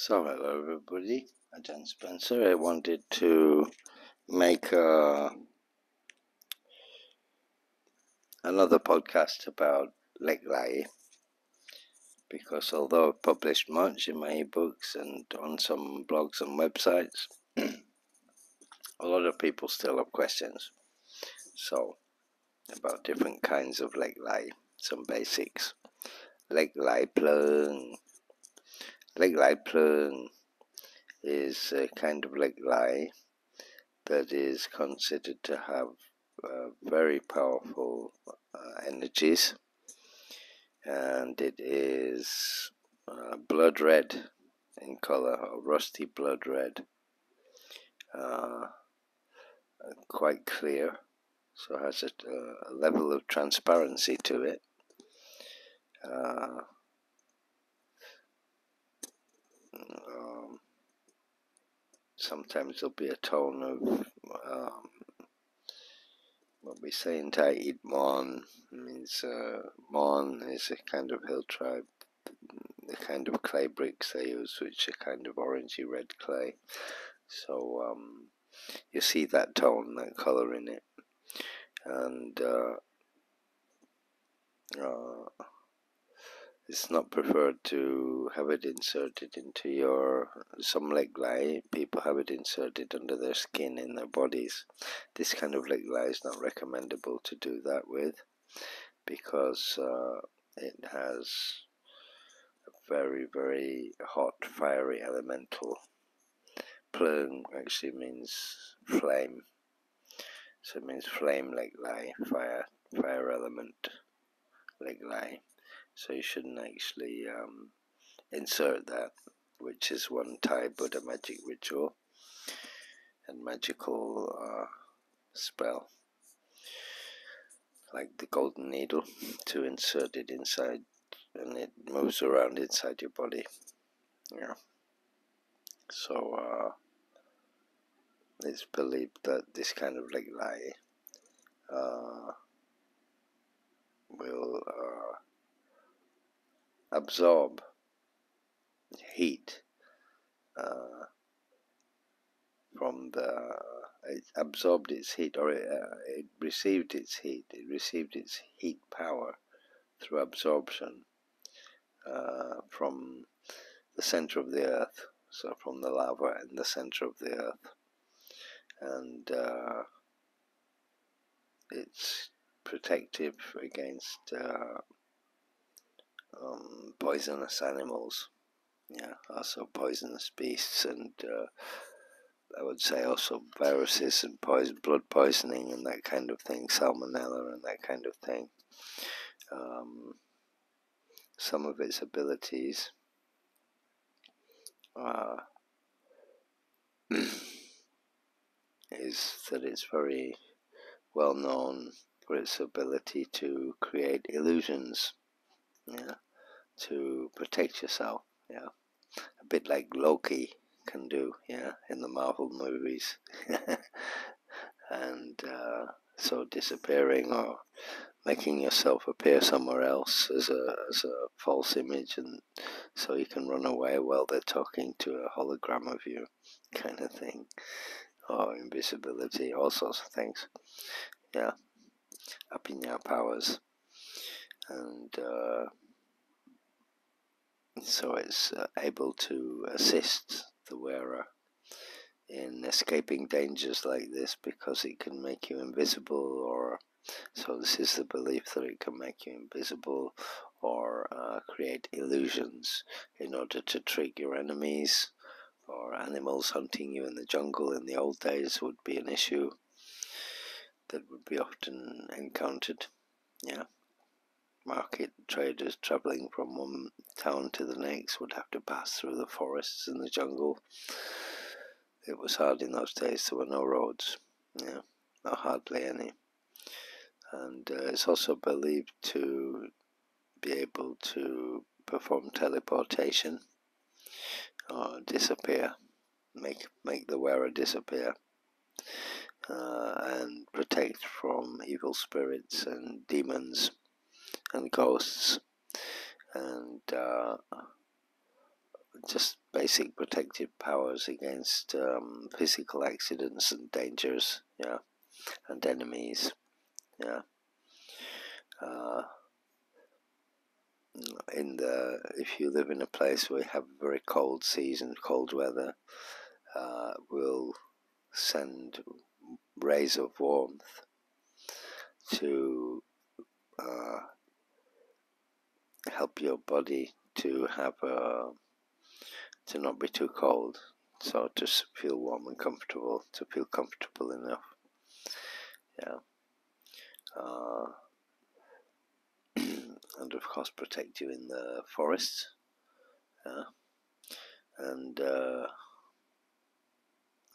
So, hello everybody, I'm Spencer. I wanted to make uh, another podcast about Lek Lai because although I've published much in my ebooks and on some blogs and websites, a lot of people still have questions. So, about different kinds of Lek Lai, some basics. Lek Lai Plerng Lek Lai Plerng is a kind of Lek Lai that is considered to have uh, very powerful uh, energies and it is uh, blood red in color, or rusty blood red, uh, quite clear, so has a, a, level of transparency to it. Uh, sometimes there'll be a tone of um, what we say in Thai, it Mon means uh, Mon is a kind of hill tribe, the kind of clay bricks they use, which are kind of orangey red clay. So um, you see that tone, that color in it, and uh, uh, it's not preferred to have it inserted into your some Lek Lai people have it inserted under their skin in their bodies. This kind of Lek Lai is not recommendable to do that with because uh, it has a very very hot fiery elemental. Plerng actually means flame. So it means flame Lek Lai fire fire element Lek Lai so you shouldn't actually um, insert that which is one Thai Buddha magic ritual and magical uh, spell. Like the golden needle to insert it inside and it moves around inside your body. Yeah. So uh, it's believed that this kind of Lek Lai uh, will uh, absorb heat uh, from the it absorbed its heat or it, uh, it received its heat. It received its heat power through absorption uh, from the center of the earth so from the lava in the center of the earth. And uh, it's protective against uh, um, poisonous animals, yeah, also poisonous beasts, and uh, I would say also viruses and poison, blood poisoning and that kind of thing, salmonella and that kind of thing. Um, some of its abilities. Uh, is that it's very well known for its ability to create illusions. Yeah, to protect yourself, yeah, a bit like Loki can do, yeah, in the Marvel movies, and uh, so disappearing or making yourself appear somewhere else as a as a false image, and so you can run away while they're talking to a hologram of you, kind of thing, or invisibility, all sorts of things, yeah, up in your powers. And uh, so it's uh, able to assist the wearer in escaping dangers like this because it can make you invisible or so this is the belief that it can make you invisible or uh, create illusions in order to trick your enemies or animals hunting you in the jungle in the old days would be an issue that would be often encountered yeah market traders travelling from one town to the next would have to pass through the forests and the jungle. It was hard in those days, there were no roads, yeah, not hardly any. And uh, it's also believed to be able to perform teleportation or disappear, make, make the wearer disappear. Uh, and protect from evil spirits and demons and ghosts and uh, just basic protective powers against um, physical accidents and dangers, yeah, and enemies, yeah. Uh, in the if you live in a place where you have a very cold season, cold weather, uh, will send rays of warmth to uh, help your body to have a to not be too cold. So to feel warm and comfortable to feel comfortable enough. Yeah. Uh, and of course protect you in the forests yeah. And uh,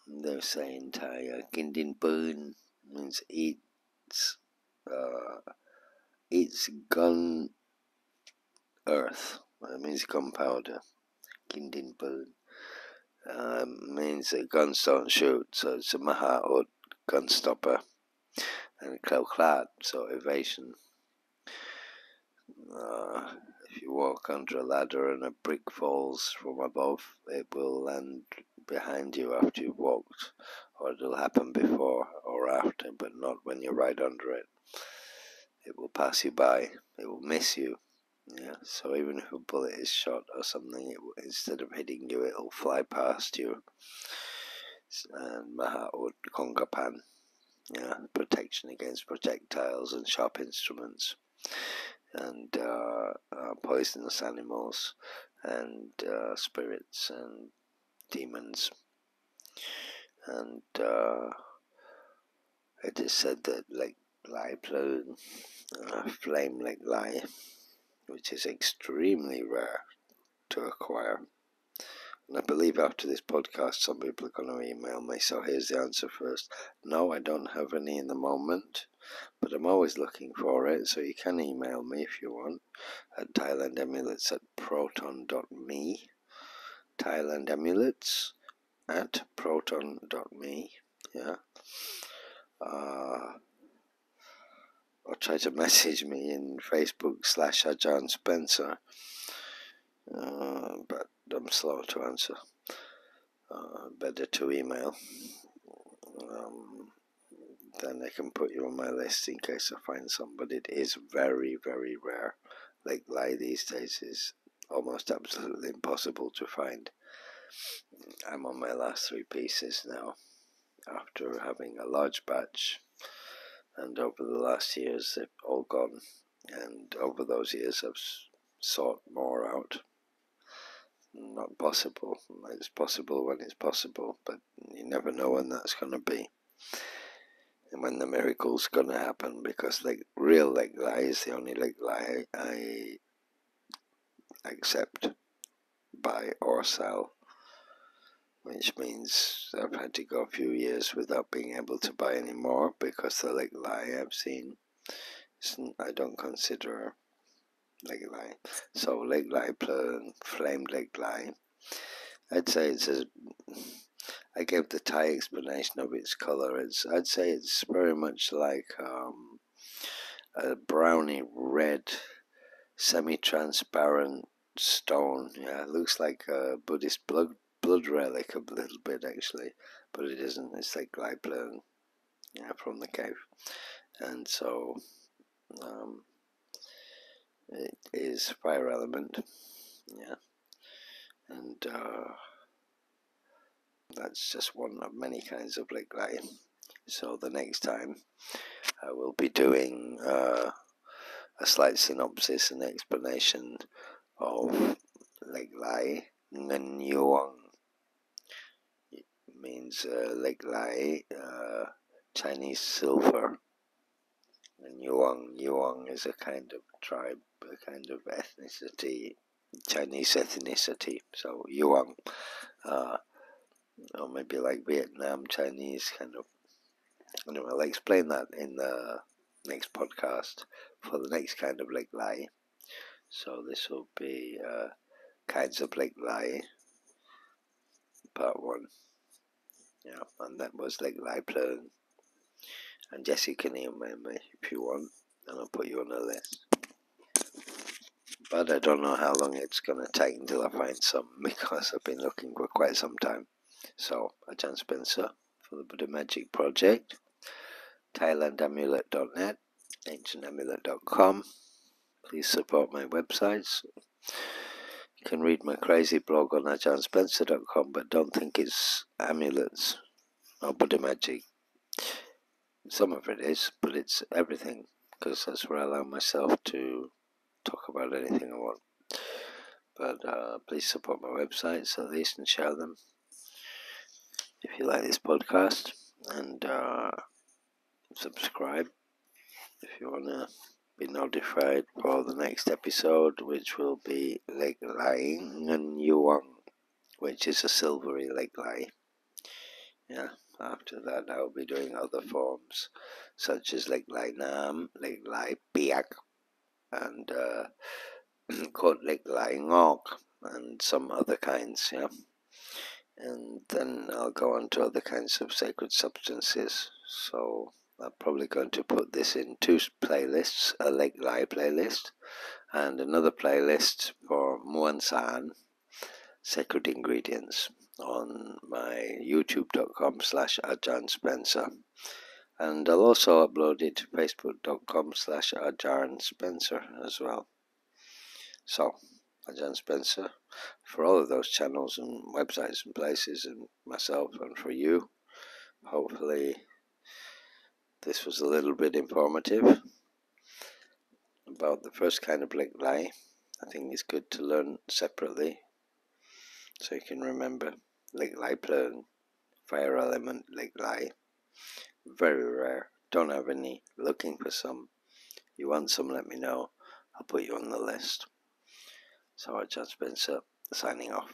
they're saying Thai uh, Kindin Burn means eats uh, eats gun earth. It means gunpowder Kindin Burn um, means that guns don't shoot. So it's a Maha or gun stopper and Cloud so evasion. Uh, if you walk under a ladder and a brick falls from above, it will land behind you after you've walked, or it'll happen before or after, but not when you're right under it. It will pass you by, it will miss you. Yeah, so even if a bullet is shot or something, it instead of hitting you, it'll fly past you. And Mahat Kongapan, yeah, protection against projectiles and sharp instruments and uh, uh, poisonous animals and uh, spirits and demons. And uh, it is said that like Plerng, uh, flame Lek Lai, which is extremely rare to acquire. And I believe after this podcast, some people are going to email me. So here's the answer first. No, I don't have any in the moment but I'm always looking for it, so you can email me if you want at thailandamulets at proton.me. Thailand Amulets at proton.me. Yeah. Uh, or try to message me in Facebook slash Ajarn Spencer. Uh, but I'm slow to answer. Uh, better to email. Um, then I can put you on my list in case I find somebody. It is very, very rare. Lek Lai these days is almost absolutely impossible to find. I'm on my last three pieces now after having a large batch and over the last years they've all gone. And over those years I've sought more out. Not possible. It's possible when it's possible but you never know when that's going to be. And when the miracle's gonna happen because like real Lek Lai is the only Lek Lai I accept buy or sell which means I've had to go a few years without being able to buy any more because the lie I've seen I don't consider lie so Lek Lai flame lie I'd say it's a I gave the Thai explanation of its color. It's I'd say it's very much like um, a browny red, semi-transparent stone. Yeah, it looks like a Buddhist blood blood relic a little bit actually, but it isn't. It's like Gleipleung, yeah, from the cave, and so um, it is fire element. Yeah, and. Uh, that's just one of many kinds of Lek Lai. So the next time I will be doing uh, a slight synopsis and explanation of Lek Lai. Means uh, Lek Lai, uh, Chinese silver. And Yuang, Yuang is a kind of tribe, a kind of ethnicity, Chinese ethnicity. So Yuang. Uh, or maybe like Vietnam Chinese kind of. Anyway, I'll explain that in the next podcast for the next kind of Lek Lai. So this will be uh, kinds of Lek Lai, part one. Yeah, and that was Lek Lai Plerng. And Jesse can email me if you want, and I'll put you on the list. But I don't know how long it's going to take until I find some because I've been looking for quite some time. So, a Ajarn Spencer for the Buddha Magic Project, ThailandAmulet.net, AncientAmulet.com. Please support my websites. Can read my crazy blog on ajarnSpencer.com, but don't think it's amulets or Buddha magic. Some of it is, but it's everything because that's where I allow myself to talk about anything I want. But uh, please support my websites at least and share them if you like this podcast and uh, subscribe if you want to be notified for the next episode, which will be Lek Lai and Yuang, which is a silvery Lek Lai. Yeah, after that I'll be doing other forms such as Lek Lai Nam, Lek Lai Piak, and uh, Kot Lek Lai Ngok, and some other kinds, yeah. And then I'll go on to other kinds of sacred substances. So I'm probably going to put this in two playlists, a Lek Lai playlist and another playlist for Muan San, Sacred Ingredients, on my youtube.com slash Ajarn Spencer. And I'll also upload it to facebook.com slash Ajarn Spencer as well. So, Ajarn Spencer, for all of those channels and websites and places, and myself and for you, hopefully this was a little bit informative about the first kind of Lek Lai. I think it's good to learn separately so you can remember Lek Lai Plerng, fire element Lek Lai. Very rare. Don't have any. Looking for some. You want some, let me know. I'll put you on the list. So just been signing off.